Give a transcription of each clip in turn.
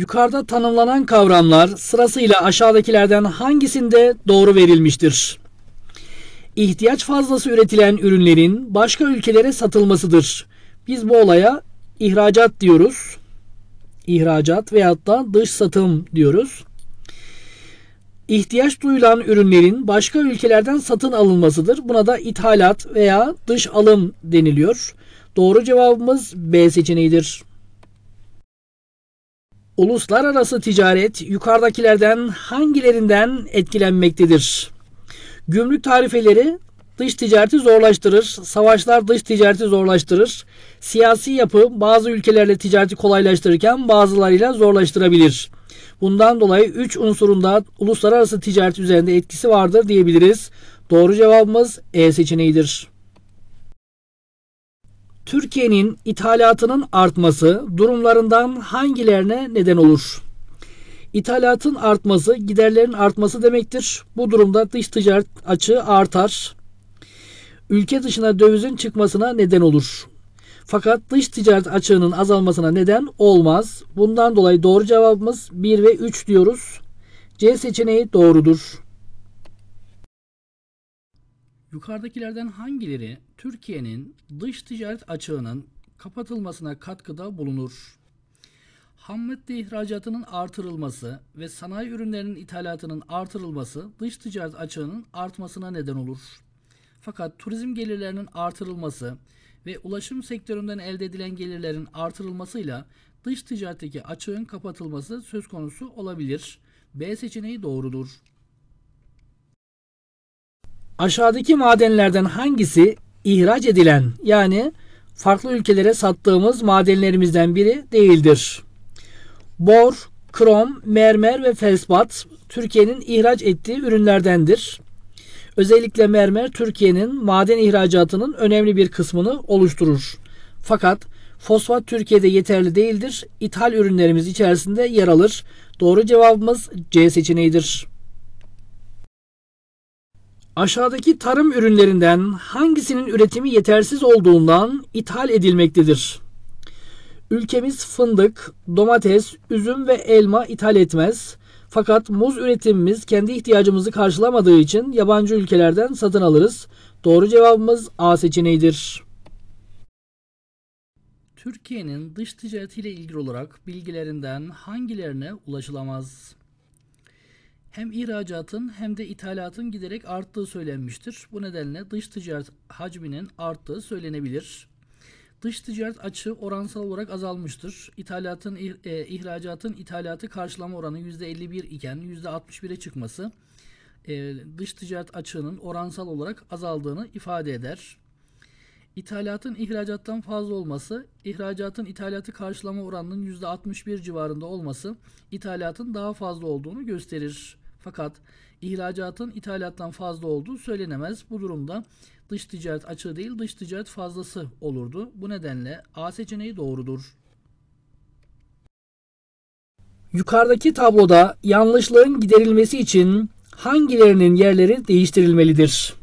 Yukarıda tanımlanan kavramlar sırasıyla aşağıdakilerden hangisinde doğru verilmiştir? İhtiyaç fazlası üretilen ürünlerin başka ülkelere satılmasıdır. Biz bu olaya ihracat diyoruz. İhracat veyahut da dış satım diyoruz. İhtiyaç duyulan ürünlerin başka ülkelerden satın alınmasıdır. Buna da ithalat veya dış alım deniliyor. Doğru cevabımız B seçeneğidir. Uluslararası ticaret yukarıdakilerden hangilerinden etkilenmektedir? Gümrük tarifeleri dış ticareti zorlaştırır. Savaşlar dış ticareti zorlaştırır. Siyasi yapı bazı ülkelerle ticareti kolaylaştırırken bazılarıyla zorlaştırabilir. Bundan dolayı 3 unsurunda uluslararası ticaret üzerinde etkisi vardır diyebiliriz. Doğru cevabımız E seçeneğidir. Türkiye'nin ithalatının artması durumlarından hangilerine neden olur? İthalatın artması giderlerin artması demektir. Bu durumda dış ticaret açığı artar. Ülke dışına dövizin çıkmasına neden olur. Fakat dış ticaret açığının azalmasına neden olmaz. Bundan dolayı doğru cevabımız 1 ve 3 diyoruz. C seçeneği doğrudur. Yukarıdakilerden hangileri Türkiye'nin dış ticaret açığının kapatılmasına katkıda bulunur? Ham madde ihracatının artırılması ve sanayi ürünlerinin ithalatının artırılması dış ticaret açığının artmasına neden olur. Fakat turizm gelirlerinin artırılması ve ulaşım sektöründen elde edilen gelirlerin artırılmasıyla dış ticaretteki açığın kapatılması söz konusu olabilir. B seçeneği doğrudur. Aşağıdaki madenlerden hangisi ihraç edilen yani farklı ülkelere sattığımız madenlerimizden biri değildir? Bor, krom, mermer ve felspat Türkiye'nin ihraç ettiği ürünlerdendir. Özellikle mermer Türkiye'nin maden ihracatının önemli bir kısmını oluşturur. Fakat fosfat Türkiye'de yeterli değildir. İthal ürünlerimiz içerisinde yer alır. Doğru cevabımız C seçeneğidir. Aşağıdaki tarım ürünlerinden hangisinin üretimi yetersiz olduğundan ithal edilmektedir? Ülkemiz fındık, domates, üzüm ve elma ithal etmez. Fakat muz üretimimiz kendi ihtiyacımızı karşılamadığı için yabancı ülkelerden satın alırız. Doğru cevabımız A seçeneğidir. Türkiye'nin dış ticaretiyle ilgili olarak bilgilerinden hangilerine ulaşılamaz? Hem ihracatın hem de ithalatın giderek arttığı söylenmiştir. Bu nedenle dış ticaret hacminin arttığı söylenebilir. Dış ticaret açığı oransal olarak azalmıştır. İthalatın, e, ihracatın ithalatı karşılama oranı %51 iken %61'e çıkması e, dış ticaret açığının oransal olarak azaldığını ifade eder. İthalatın ihracattan fazla olması, ihracatın ithalatı karşılama oranının %61 civarında olması ithalatın daha fazla olduğunu gösterir. Fakat ihracatın ithalattan fazla olduğu söylenemez. Bu durumda dış ticaret açığı değil dış ticaret fazlası olurdu. Bu nedenle A seçeneği doğrudur. Yukarıdaki tabloda yanlışlığın giderilmesi için hangilerinin yerleri değiştirilmelidir?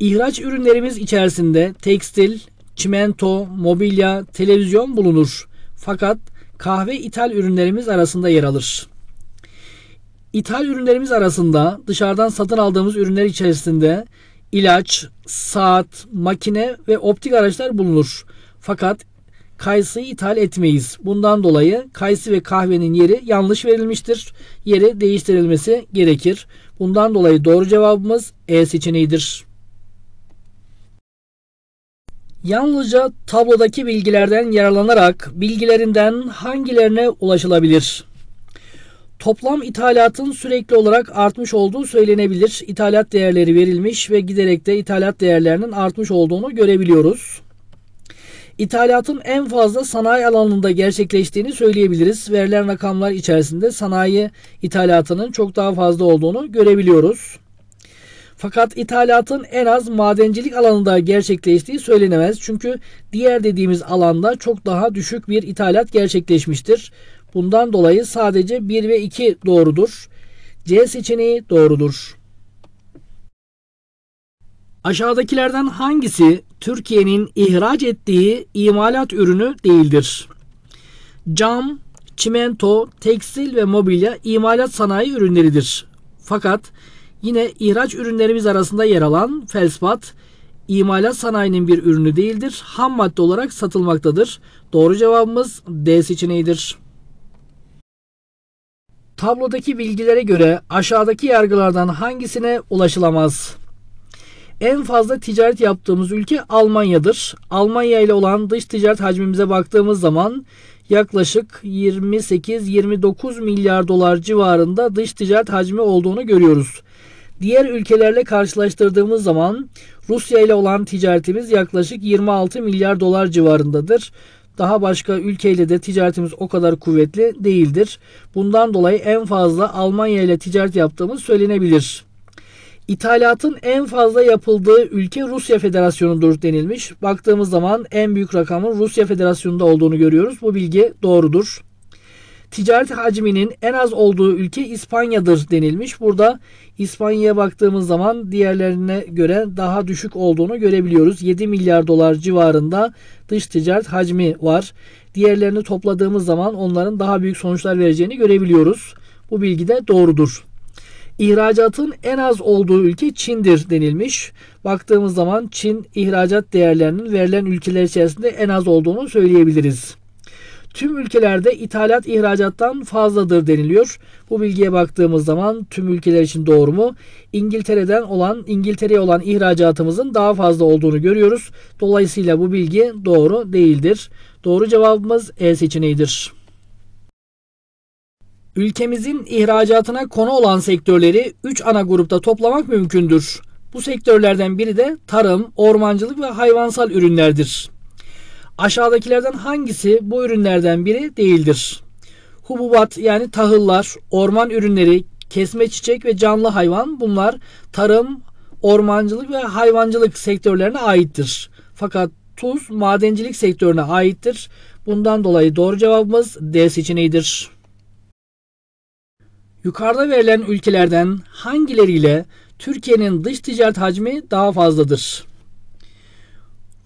İhraç ürünlerimiz içerisinde tekstil, çimento, mobilya, televizyon bulunur. Fakat kahve ithal ürünlerimiz arasında yer alır. İthal ürünlerimiz arasında dışarıdan satın aldığımız ürünler içerisinde ilaç, saat, makine ve optik araçlar bulunur. Fakat kayısıyı ithal etmeyiz. Bundan dolayı kayısı ve kahvenin yeri yanlış verilmiştir. Yeri değiştirilmesi gerekir. Bundan dolayı doğru cevabımız E seçeneğidir. Yalnızca tablodaki bilgilerden yararlanarak bilgilerinden hangilerine ulaşılabilir? Toplam ithalatın sürekli olarak artmış olduğu söylenebilir. İthalat değerleri verilmiş ve giderek de ithalat değerlerinin artmış olduğunu görebiliyoruz. İthalatın en fazla sanayi alanında gerçekleştiğini söyleyebiliriz. Verilen rakamlar içerisinde sanayi ithalatının çok daha fazla olduğunu görebiliyoruz. Fakat ithalatın en az madencilik alanında gerçekleştiği söylenemez. Çünkü diğer dediğimiz alanda çok daha düşük bir ithalat gerçekleşmiştir. Bundan dolayı sadece 1 ve 2 doğrudur. C seçeneği doğrudur. Aşağıdakilerden hangisi Türkiye'nin ihraç ettiği imalat ürünü değildir? Cam, çimento, tekstil ve mobilya imalat sanayi ürünleridir. Fakat yine ihraç ürünlerimiz arasında yer alan felspat imalat sanayinin bir ürünü değildir. Ham madde olarak satılmaktadır. Doğru cevabımız D seçeneğidir. Tablodaki bilgilere göre aşağıdaki yargılardan hangisine ulaşılamaz? En fazla ticaret yaptığımız ülke Almanya'dır. Almanya ile olan dış ticaret hacmimize baktığımız zaman yaklaşık 28-29 milyar dolar civarında dış ticaret hacmi olduğunu görüyoruz. Diğer ülkelerle karşılaştırdığımız zaman Rusya ile olan ticaretimiz yaklaşık 26 milyar dolar civarındadır. Daha başka ülkeyle de ticaretimiz o kadar kuvvetli değildir. Bundan dolayı en fazla Almanya ile ticaret yaptığımız söylenebilir. İthalatın en fazla yapıldığı ülke Rusya Federasyonu'dur denilmiş. Baktığımız zaman en büyük rakamın Rusya Federasyonu'nda olduğunu görüyoruz. Bu bilgi doğrudur. Ticaret hacminin en az olduğu ülke İspanya'dır denilmiş. Burada İspanya'ya baktığımız zaman diğerlerine göre daha düşük olduğunu görebiliyoruz. 7 milyar dolar civarında dış ticaret hacmi var. Diğerlerini topladığımız zaman onların daha büyük sonuçlar vereceğini görebiliyoruz. Bu bilgi de doğrudur. İhracatın en az olduğu ülke Çin'dir denilmiş. Baktığımız zaman Çin ihracat değerlerinin verilen ülkeler içerisinde en az olduğunu söyleyebiliriz. Tüm ülkelerde ithalat ihracattan fazladır deniliyor. Bu bilgiye baktığımız zaman tüm ülkeler için doğru mu? İngiltere'den olan İngiltere'ye olan ihracatımızın daha fazla olduğunu görüyoruz. Dolayısıyla bu bilgi doğru değildir. Doğru cevabımız E seçeneğidir. Ülkemizin ihracatına konu olan sektörleri 3 ana grupta toplamak mümkündür. Bu sektörlerden biri de tarım, ormancılık ve hayvansal ürünlerdir. Aşağıdakilerden hangisi bu ürünlerden biri değildir? Hububat yani tahıllar, orman ürünleri, kesme çiçek ve canlı hayvan bunlar tarım, ormancılık ve hayvancılık sektörlerine aittir. Fakat tuz madencilik sektörüne aittir. Bundan dolayı doğru cevabımız D seçeneğidir. Yukarıda verilen ülkelerden hangileriyle Türkiye'nin dış ticaret hacmi daha fazladır?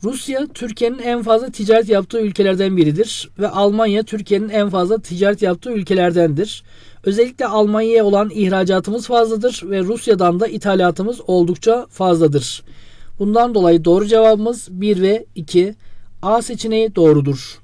Rusya Türkiye'nin en fazla ticaret yaptığı ülkelerden biridir ve Almanya Türkiye'nin en fazla ticaret yaptığı ülkelerdendir. Özellikle Almanya'ya olan ihracatımız fazladır ve Rusya'dan da ithalatımız oldukça fazladır. Bundan dolayı doğru cevabımız 1 ve 2. A seçeneği doğrudur.